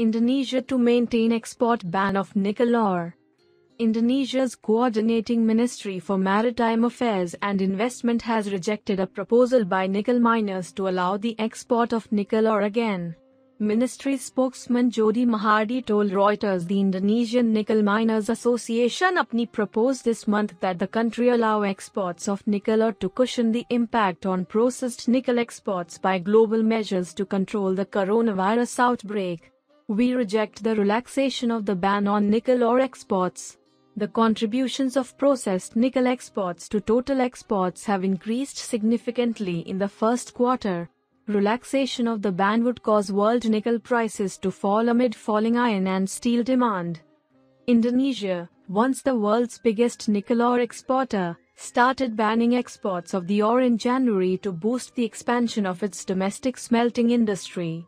Indonesia to maintain export ban of nickel ore. Indonesia's coordinating Ministry for Maritime Affairs and Investment has rejected a proposal by nickel miners to allow the export of nickel ore again. Ministry spokesman Jodi Mahardi told Reuters the Indonesian Nickel Miners Association APNI proposed this month that the country allow exports of nickel ore to cushion the impact on processed nickel exports by global measures to control the coronavirus outbreak. We reject the relaxation of the ban on nickel ore exports. The contributions of processed nickel exports to total exports have increased significantly in the first quarter. Relaxation of the ban would cause world nickel prices to fall amid falling iron and steel demand. Indonesia, once the world's biggest nickel ore exporter, started banning exports of the ore in January to boost the expansion of its domestic smelting industry.